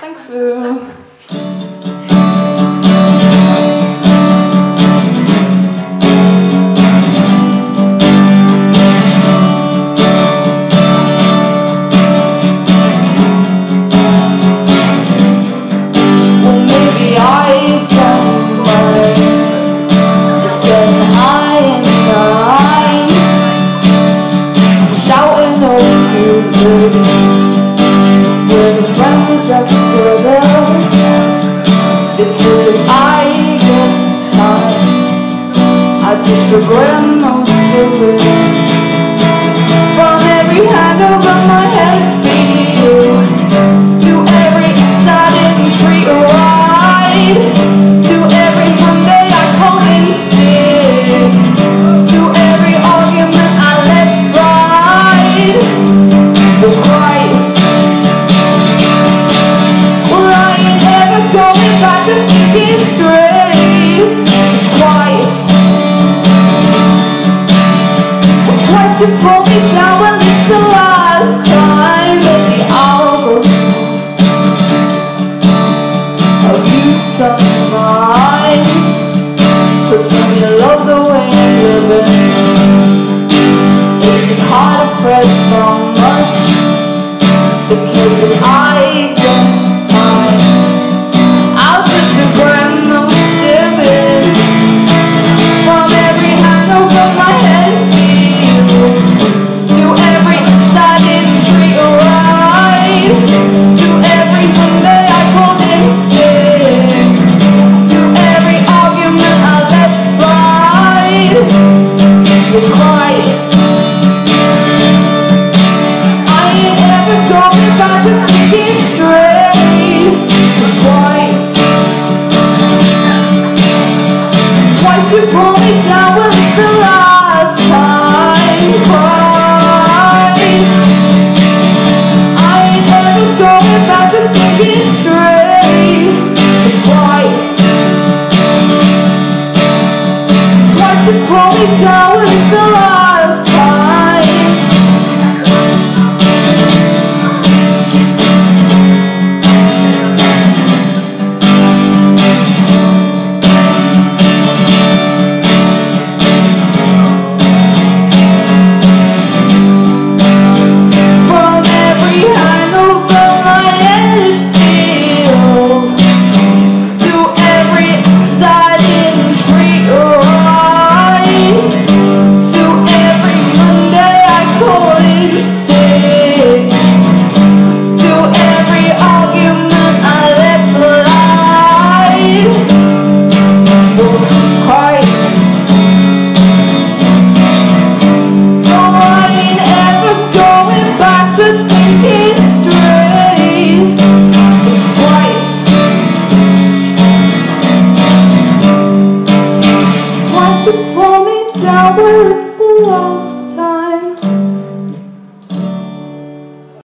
Thanks, Boo. Well, maybe Most of it. From every hangover my head feels to every exciting treat ride, to every Monday I call in sick, to every argument I let slide. Well, Christ, well I ever going back to thinking straight. Sometimes. Cause when you love the way you're living It's just hard to fret you pulled me down, the last time I ain't ever going back to thinking straight It's twice. Twice you pulled me down, Pull me down, but it's the last